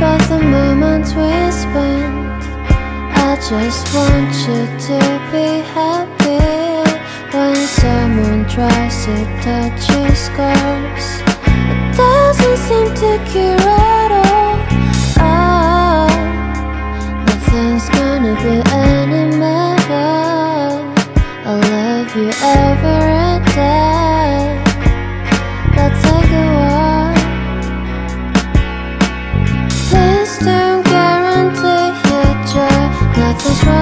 forget the moments we spent. I just want you to be happy When someone tries to touch your scars. It doesn't seem to cure at all. Oh, nothing's gonna be any matter. I'll love you ever and ever. is right.